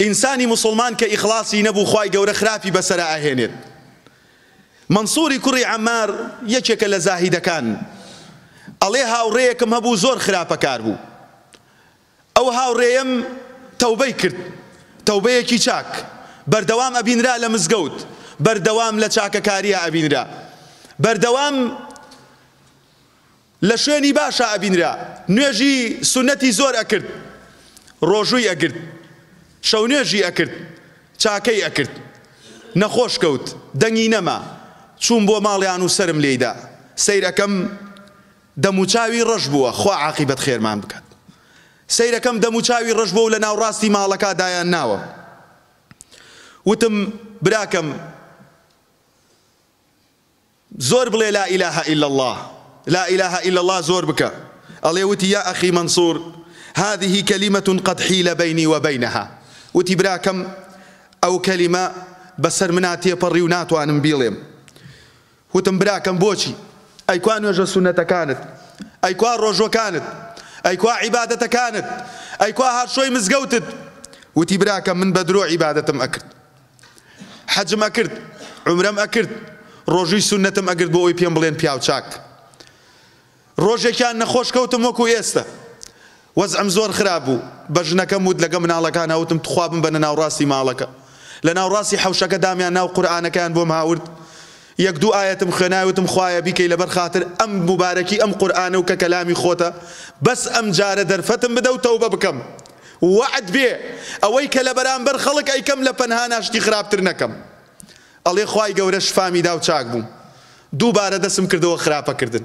ئینسانی مسلمان کە ئیخلاصی نەبوو خی گەورە خراپی بەسرە ئاهێنێت. منسووری کوڕی عمار یەکێکە لە زاهیدەکان. ئەڵێ هاوڕێیەکم هەبوو زۆر خراپەکار بوو. ئەو هاوڕێیم تەوبەی کرد. تەوبەیەکی چاک. بەردەوام ئەبینرا لە مزگەوت. بەردەوام لە چاکەکاریە ئەبینرا. بەردەوام لە شوێنی باشە ئەبینرا. نوێژی سونەتی زۆر ئەکرد. ڕۆژووی ئەگرت. شەو نوێژی ئەکرد چاکەی ئەکرد نەخۆش کەوت دەنگی نەما. چوون بۆ ماڵیان و سرم لێیدا. سیرەکەم دەموچاوی ڕەش بووە خوا عاقیبەت خێرمان بکات. سیرەکەم دەموچاوی ڕەش بوو لە ناوڕاستی ماڵەکە دایان ناوە. وتم براکەم زۆر بڵێ لا إله إلا الله. لا إله إلا الله زۆر بکە. ئەڵێ وتی یا منصور هذه كلمة قد حيل بيني وبينها. وتی براکەم ئەو کەلیمە بەسەر منا تێپەڕی و ناتوانم بیڵێم. وتم براکەم بۆچی؟ ئەیکوا نوێژە سونەتەکانت. ئەیکوا ڕۆژوەکانت. ئەیکوا عیبادەتەکانت. ئەیکوا هاتشۆی مزگەوتت. وتی براکەم من بە درۆ عیبادەتم ئەکرد. حەجم ئەکرد. عمرەم ئەکرد. ڕۆژوی سونەتم ئەگرت بۆ ئەوی پێم بڵێن پیاو چاک ڕۆژێکیان نەخۆش کەوتم وەکو ئێستا. وەزعم زۆر خراپ بوو بە ژنەکەم وت لەگە مناڵەکان هەوتم تخوابم بە ناوڕاستی ماڵەکە. لە ناوڕاستی حوشەکە دامیان ناو قورآانەکان بۆم هاورد. یەک دوو ئاەتم خوێناوتم خوایە بیکەی لەبەر خاطر ئەم مبارەکی ئەم قورآانە و کە کەلامی خۆتە. بەس ئەم جارە دەرفەتم بدە و تەوبە بکەم. وعد بێ ئەوەی کە لە بەرامبەر خەڵک ئەیکەم لە پەنها ناشتی خراپتر نەکەم. ئەڵێ خی گەورە شفامی دا و چاک بووم. دووبارە دەسم کردەوە خراپەکردن.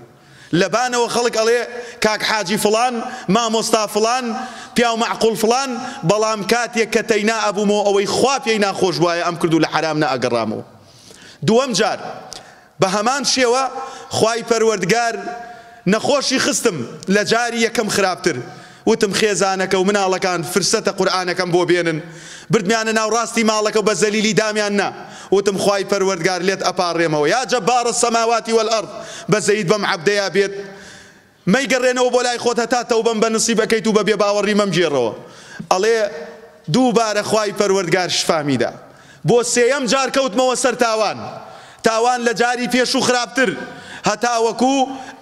لەبانەوە خەڵک ئەڵێ کاک حاجی فلان مامۆستا فلان پیا و معقول فلان بەڵام کاتێک کە تەینا ئەبوومەوە ئەوەی خوا پێی ناخۆش وایە ئەم کردو لە حرام نەئەگەڕامەوە دووەم جار بە هەمان شێوە خوای پەروەردگار نەخۆشی خستم لە جاری یەکەم خراپتر وتم خێزانەکە و مناڵەکان فرسەتە قورآانەکەم بۆ بێنن. بردمیانە ناوڕاستی ماڵەکە بە زەلیلی دامیان نا. وتم خی پەروەردگار لێت ئەپارڕێمەوە. یا جەبارە سەماواتی وەلئەرض بە زەید بەم عەبدەیە بێت. مەیگەڕێنەوە بۆ لای خۆت هەتا تەوبەم بە نسیبەکەیت و بە بێ باوەڕی مەمگێڕەوە ئەڵێ دووبارە خی پەروەردگار شفامیدا. بۆ سێەم جار کەوتمەوە سەر تاوان. تاوان لە جاری پێش و خراپتر. هەتاوەکو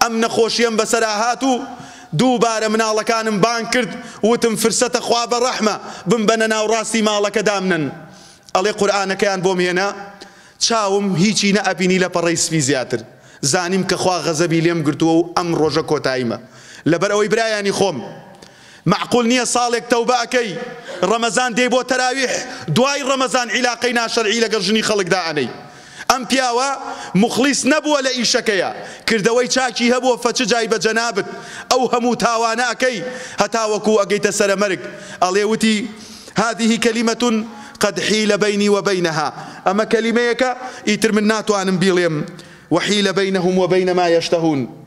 ئەم نەخۆشیەم بەسەرا هات و دووبارە مناڵەکانم بان کرد وتم فرسەتە خوا بە ڕەحمە بم بەنە ناوڕاستی ماڵەکە دامنن. ئەڵێ قورآانەکەیان بۆم هێنا چاوم هیچی نەئەبینی لە پەڕی سپی زیاتر. زانیم کە خوا غەزەبی لێم گرتووە و ئەم ڕۆژە کۆتاییمە. لەبەر ئەوەی برایانی خۆم. معقول نییە ساڵێک تەوبە ئەەکەی. ڕەمەزان دێ بۆ تەراویح. دوای ڕەمەزان عیلاقەی ناشەرعی لەگەڵ ژنی خەڵکدا ئەنەی ئەم پیاوە مخلیس نەبووە لە ئیشەکەیە. کردەوەی چاکی هەبووە فەچ جای بە جەنابت. ئەو هەموو تاوانە ئەەکەی هەتاوەکو ئەگەیتە سەرەمەرگ ئەڵێ هذه كلمة قد حيل بيني وبينها. أما كلميك إيتر من ناتو عن بيليم وحيل بينهم وبين ما يشتهون.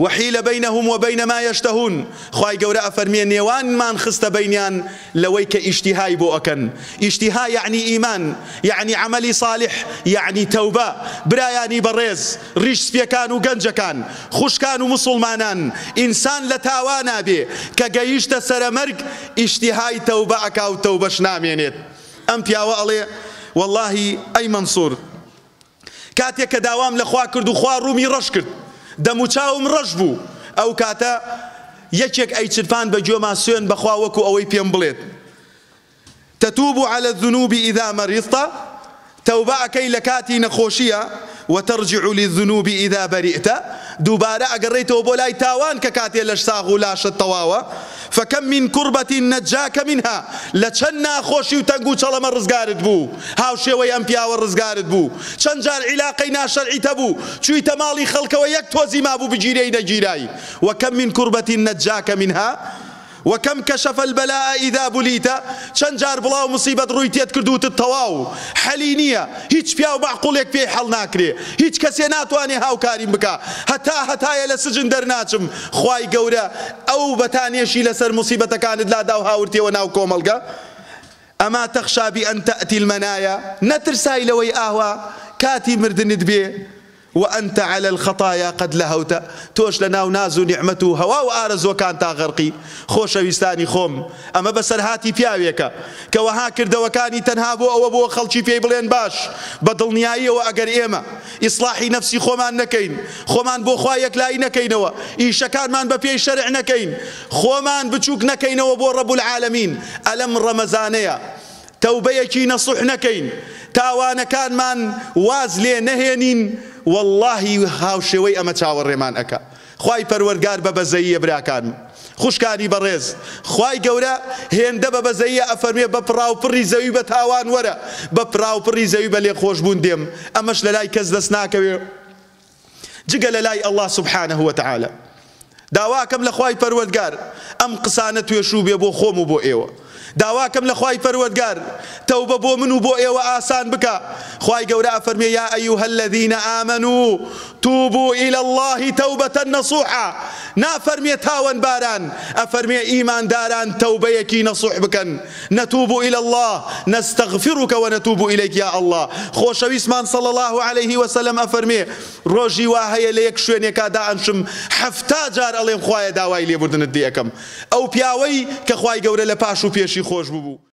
وحيل بينهم وبين ما يشتهون. خواي گەورە ئەفەرمیێ نێوانمان خستە بینیان لەوەی کە ئیشتیهای بۆ ئەکەن. ئیشتیها یعنی ئیمان یعنی عملی صالح یعنی تەوبە. برایانی بەڕێز ڕیش سپیەکان و گەنجەکان خوشکان و مسلمانان. ئینسان لە تاوا نابێ کە گەیشتە سەرەمەرگ ئیشتیهای تەوبە ئەکا و تەوبەش نامێنێت. ئەم پیاوە ئەڵێ واللهی ئەی منسوور کاتێک کە داوام لە خوا کرد و خوا ڕوومی ڕەش کرد. دەموچاوم ڕەش ئەو کاتە یەکێک ئەی چرفان بە گوێما سوێن بەخوا وەکو ئەوەی پێم بڵێت. تتوب على الذنوب إذا مرضت. تەوبە ئەکەی لە کاتی نەخۆشیا. وترجع للذنوب إذا برئت. دوباره بۆ لای تاوان کە کاتێ لەش ساغ فكم من كربة نجاك منها. لە چەند ناخۆشی و تەنگ و چەڵەمە ڕزگارت بوو هاو شێوەی ئەم پیاوە ڕزگارت بوو چەند جار عیلاقەی ناشەرعیتە بوو چوویتە ماڵی خەڵکەوە یەک تۆزی مابوو بگیرەی نەگیرایی من کوربەتی نەجاکە منها. وەکەم کەشەفە البەلاء ئیدا بولیتە چەند جار بڵاو مصیبەت ڕووی تێت کردوتت تەواو حەلی نییە هیچ پیا و معقولێک پێی هەڵ ناکرێ هیچ کەسێ ناتوانێ هاوکاریم بکە هەتا هەتایە لە سجن دەرناچم خوای گەورە ئەو بەتانێشی لەسەر مصیبەتەکانت لادا و هاورتێەوە ناو کۆمەلگە ئەما تەخشابی ئەن تەئتی المەنایە نەترسای لەوەی ئاوا کاتی مردنت بێ وأنت على الخطايا قد لهوت. توش لنا وناز نعمة هوا وآرز وكان تاغرقي. خوش ويستاني خوم. أما بسر هاتي بياويك كوها كرد وكاني تنهابو أو أبو خلشي في بلين باش. بدل نياية وأقر إيما. إصلاحي نفسي خومان نكين. خومان بو خوايك لاي نكينوا إيشا كان مان ببي شرع نكين. خۆمان بچووک نەکەینەوە بۆ رب العالمين. ئەم ڕەمەزانەیا تەوبەیەکی نەسوح نەکەین تاوانەکانمان واز لێ نەهێنین واللهی هاوشێوەی ئەمە چاوەڕێمان ئەکا خی پەروەرگار بە بەزەیە براکان. خوشکانی بەڕێز خی گەورە هێندە بە بەزەیە ئەفەرمێ بە پراوپڕی زەوی بە تاوان وەرە. بە پراوپڕی زەوی بە لێ خۆشببوون دێم. ئەمەش لە لای کەس دەست ناکەوێ. جگە لە لای الله سبحانه وتعالى داواکەم لە خی پەروەرگار ئەم قسانە توێشوو بێ بۆ خۆم و بۆ ئێوە. داواکەم لە خوای پەروەردگار. تەوبە بۆ من و بۆ ئێوە ئاسان بکە. خوای گەورە ئەفەرمێ يا أيها الذين آمنوا توبوا إلى الله توبة نصوحا. ئەفەرمێ تاوانباران. داران تەوبەیەکی نەسوح بکەن نتوب إلى الله نستغفرك ونتوب إليك يا الله. خوش ويسمان صلى الله عليه وسلم ئەفەرمێ روجي واهي ليك شوين يكادا أنشم حفتا جار أليم خوايا داواي لي بردن الديكم أو بياوي كخواي قوري لباشو بيشي roxo, Bubu.